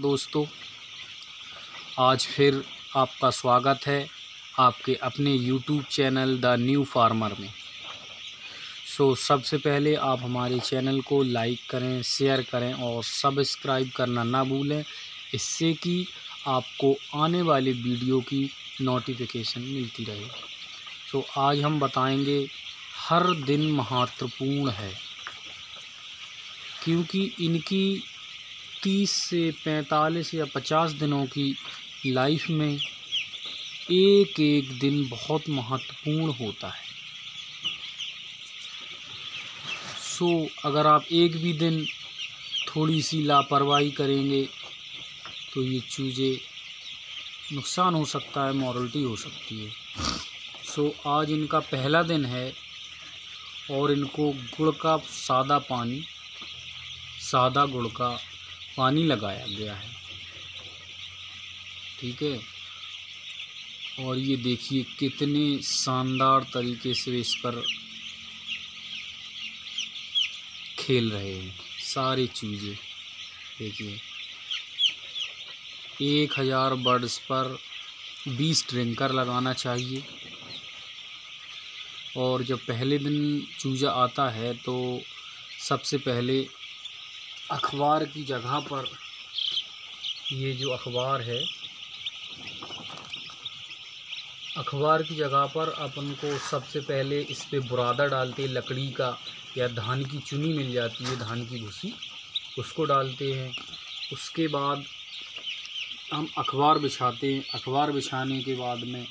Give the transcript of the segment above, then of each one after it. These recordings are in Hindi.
दोस्तों आज फिर आपका स्वागत है आपके अपने YouTube channel the new farmer में। सो so, सबसे पहले आप हमारे चैनल को लाइक करें शेयर करें और सब्सक्राइब करना ना भूलें इससे कि आपको आने वाले वीडियो की नोटिफिकेशन मिलती रहे। सो so, आज हम बताएँगे हर दिन महत्वपूर्ण है क्योंकि इनकी तीस से पैंतालीस या पचास दिनों की लाइफ में एक एक दिन बहुत महत्वपूर्ण होता है। सो, अगर आप एक भी दिन थोड़ी सी लापरवाही करेंगे तो ये चूज़े नुकसान हो सकता है मॉरल्टी हो सकती है। सो, आज इनका पहला दिन है और इनको गुड़ का सादा पानी, सादा गुड़ का पानी लगाया गया है। ठीक है? और ये देखिए कितने शानदार तरीके से इस पर खेल रहे हैं। सारे चूजे, देखिए। एक हज़ार बर्ड्स पर बीस ड्रिंकर लगाना चाहिए। और जब पहले दिन चूजा आता है तो सबसे पहले अखबार की जगह पर ये जो अखबार है, अखबार की जगह पर अपन को सबसे पहले इस पर बुरादा डालते लकड़ी का या धान की चुनी मिल जाती है, धान की भूसी, उसको डालते हैं। उसके बाद हम अखबार बिछाते हैं। अखबार बिछाने के बाद में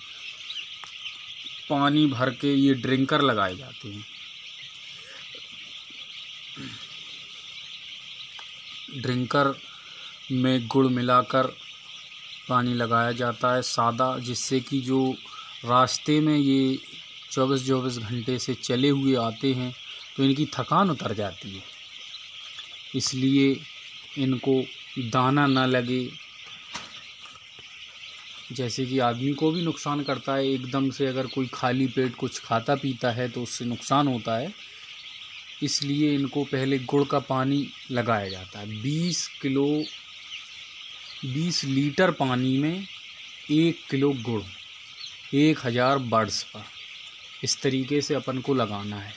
पानी भर के ये ड्रिंकर लगाए जाते हैं। ड्रिंकर में गुड़ मिलाकर पानी लगाया जाता है सादा, जिससे कि जो रास्ते में ये चौबीस चौबीस घंटे से चले हुए आते हैं तो इनकी थकान उतर जाती है। इसलिए इनको दाना ना लगे। जैसे कि आदमी को भी नुकसान करता है, एकदम से अगर कोई खाली पेट कुछ खाता पीता है तो उससे नुकसान होता है। इसलिए इनको पहले गुड़ का पानी लगाया जाता है। बीस किलो, बीस लीटर पानी में एक किलो गुड़, एक हज़ार बर्ड्स पर। इस तरीके से अपन को लगाना है।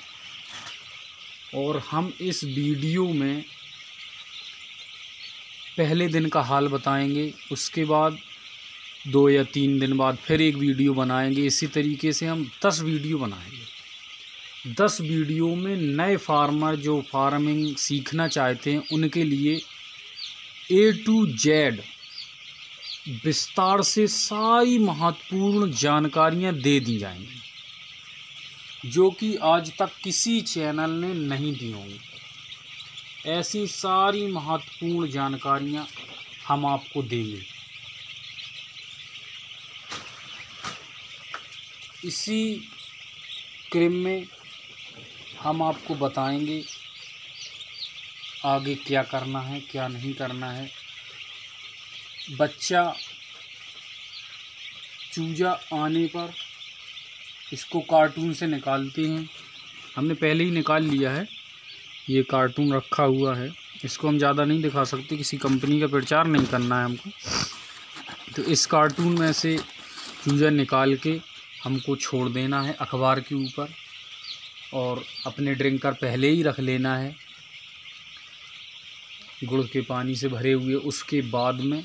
और हम इस वीडियो में पहले दिन का हाल बताएँगे, उसके बाद दो या तीन दिन बाद फिर एक वीडियो बनाएँगे। इसी तरीके से हम दस वीडियो बनाएँगे। दस वीडियो में नए फार्मर जो फ़ार्मिंग सीखना चाहते हैं, उनके लिए ए टू जेड विस्तार से सारी महत्वपूर्ण जानकारियाँ दे दी जाएँगी, जो कि आज तक किसी चैनल ने नहीं दी होंगी। ऐसी सारी महत्वपूर्ण जानकारियाँ हम आपको देंगे। इसी क्रम में हम आपको बताएँगे आगे क्या करना है, क्या नहीं करना है। बच्चा चूजा आने पर इसको कार्टून से निकालते हैं। हमने पहले ही निकाल लिया है। ये कार्टून रखा हुआ है। इसको हम ज़्यादा नहीं दिखा सकते, किसी कंपनी का प्रचार नहीं करना है हमको। तो इस कार्टून में से चूजा निकाल के हमको छोड़ देना है अखबार के ऊपर। और अपने ड्रिंकर पहले ही रख लेना है। गुड़ के पानी से भरे हुए उसके बाद में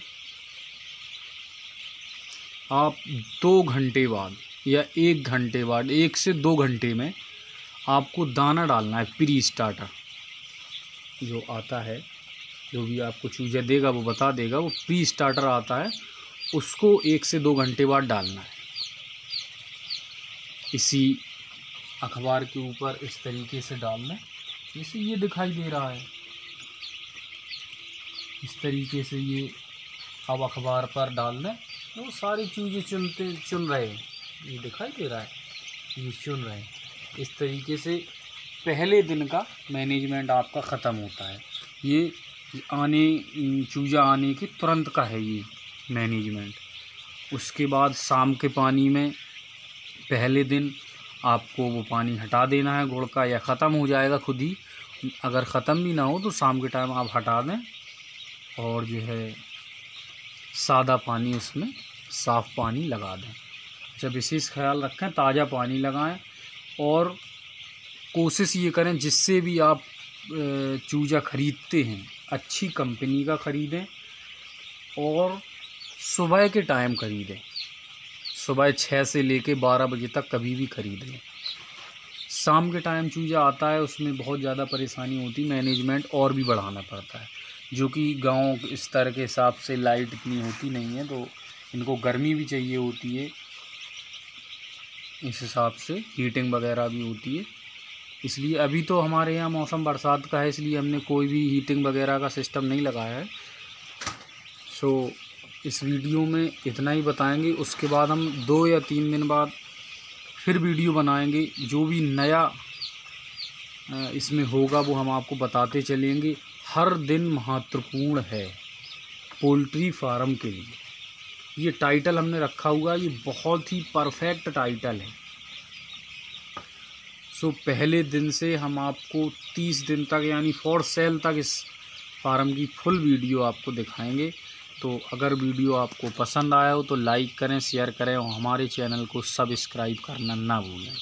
आप दो घंटे बाद या एक घंटे बाद, एक से दो घंटे में आपको दाना डालना है, प्री स्टार्टर। जो आता है, जो भी आपको चूजा देगा, वो बता देगा, वो प्री स्टार्टर आता है, उसको एक से दो घंटे बाद डालना है। इसी अखबार के ऊपर इस तरीके से डालना, जैसे ये दिखाई दे रहा है। इस तरीके से ये अब अखबार पर डालना वो सारी चीज़ें चुनते, चुन रहे हैं। ये दिखाई दे रहा है, ये चुन रहे हैं। इस तरीके से पहले दिन का मैनेजमेंट आपका ख़त्म होता है। ये आने, चूजा आने के तुरंत का है ये मैनेजमेंट उसके बाद शाम के पानी में पहले दिन आपको वो पानी हटा देना है, गुड़ का या ख़त्म हो जाएगा खुद ही। अगर ख़त्म भी ना हो तो शाम के टाइम आप हटा दें और जो है सादा पानी उसमें साफ़ पानी लगा दें। जब विशेष ख्याल रखें, ताज़ा पानी लगाएँ और कोशिश ये करें जिससे भी आप चूजा ख़रीदते हैं, अच्छी कंपनी का ख़रीदें और सुबह के टाइम ख़रीदें। सुबह छः से लेके बारह बजे तक कभी भी ख़रीद लें। शाम के टाइम चूजा आता है, उसमें बहुत ज़्यादा परेशानी होती, मैनेजमेंट और भी बढ़ाना पड़ता है। जो कि गाँव स्तर के हिसाब से लाइट इतनी होती नहीं है तो इनको गर्मी भी चाहिए होती है। इस हिसाब से हीटिंग वगैरह भी होती है। इसलिए अभी तो हमारे यहाँ मौसम बरसात का है, इसलिए हमने कोई भी हीटिंग वगैरह का सिस्टम नहीं लगाया है। सो इस वीडियो में इतना ही बताएँगे। उसके बाद हम दो या तीन दिन बाद फिर वीडियो बनाएँगे। जो भी नया इसमें होगा, वो हम आपको बताते चलेंगे। हर दिन महत्वपूर्ण है पोल्ट्री फार्म के लिए। ये टाइटल हमने रखा हुआ ये बहुत ही परफेक्ट टाइटल है। सो, पहले दिन से हम आपको तीस दिन तक, यानी फोर सेल तक इस फार्म की फुल वीडियो आपको दिखाएँगे। तो अगर वीडियो आपको पसंद आया हो तो लाइक करें, शेयर करें और हमारे चैनल को सब्सक्राइब करना ना भूलें।